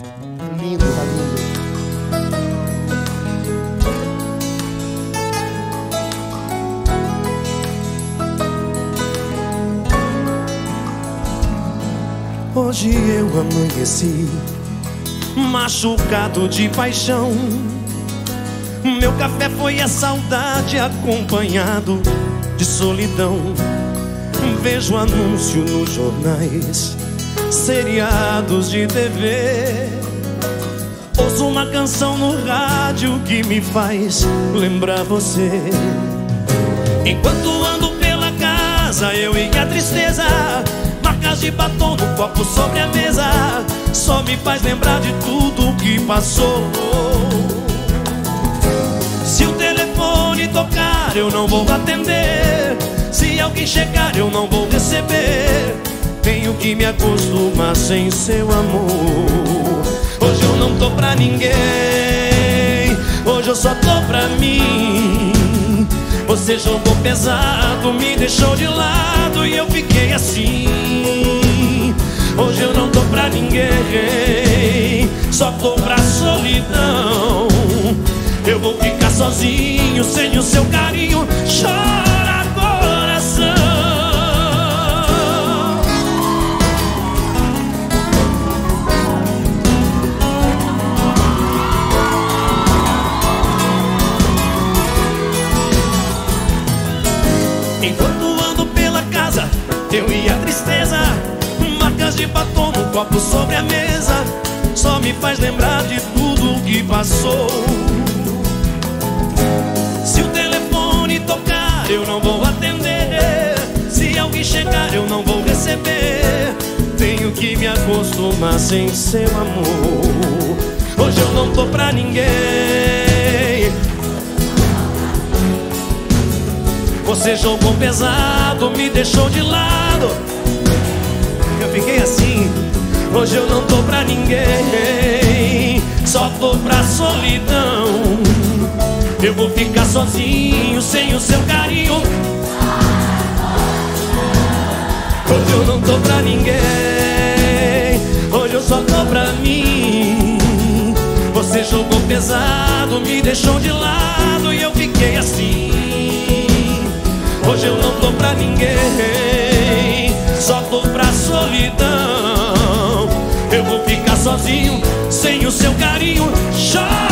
Lindo, tá lindo. Hoje eu amanheci machucado de paixão. Meu café foi a saudade acompanhado de solidão. Vejo anúncio nos jornais, seriados de TV. Ouço uma canção no rádio que me faz lembrar você. Enquanto ando pela casa, eu e a tristeza Marcas de batom no copo sobre a mesa Só me faz lembrar de tudo que passou Se o telefone tocar, eu não vou atender Se alguém chegar, eu não vou receber que me acostumar sem seu amor Hoje eu não tô pra ninguém Hoje eu só tô pra mim você jogou pesado, me deixou de lado e eu fiquei assim. Hoje eu não tô pra ninguém, só tô pra solidão. Eu vou ficar sozinho, sem o seu carinho. Chora Enquanto ando pela casa, eu e a tristeza. Marcas de batom no copo sobre a mesa. Só me faz lembrar de tudo que passou. Se o telefone tocar, eu não vou atender. Se alguém chegar, eu não vou receber. Tenho que me acostumar sem seu amor. Hoje eu não tô pra ninguém Você jogou pesado, me deixou de lado. Eu fiquei assim. Hoje eu não tô pra ninguém, só tô pra solidão. Eu vou ficar sozinho, sem o seu carinho. Hoje eu não tô pra ninguém, hoje eu só tô pra mim. Você jogou pesado, me deixou de lado e eu fiquei assim. Hoje eu não tô pra ninguém, só tô pra solidão. Eu vou ficar sozinho, sem o seu carinho. Chora